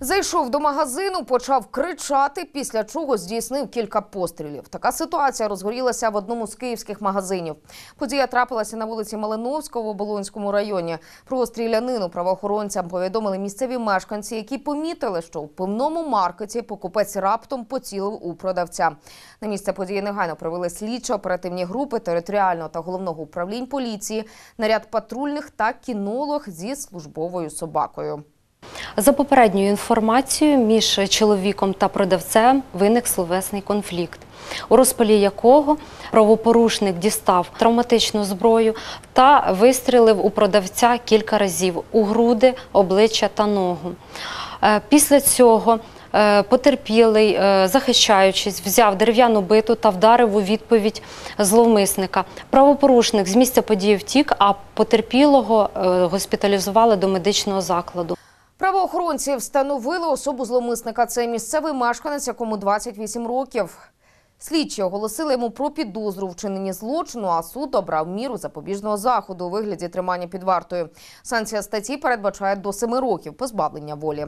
Зайшов до магазину, почав кричати, після чого здійснив кілька пострілів. Така ситуація розгорілася в одному з київських магазинів. Подія трапилася на вулиці Малиновського в Оболонському районі. Про стрілянину правоохоронцям повідомили місцеві мешканці, які помітили, що в пивному маркеті покупець раптом поцілив у продавця. На місце події негайно привели слідчо-оперативні групи територіального та головного управлінь поліції, наряд патрульних та кінолог зі службовою собакою. За попередньою інформацією, між чоловіком та продавцем виник словесний конфлікт, у розпалі якого правопорушник дістав травматичну зброю та вистрілив у продавця кілька разів у груди, обличчя та ногу. Е, Після цього е, потерпілий, е, захищаючись, взяв дерев'яну биту та вдарив у відповідь зловмисника. Правопорушник з місця події втік, а потерпілого госпіталізували до медичного закладу. Правоохоронці встановили особу зловмисника. Це місцевий мешканець, якому 28 років. Слідчі оголосили йому про підозру вчинені злочину, а суд обрав міру запобіжного заходу у вигляді тримання під вартою. Санкція статті передбачає до 7 років позбавлення волі.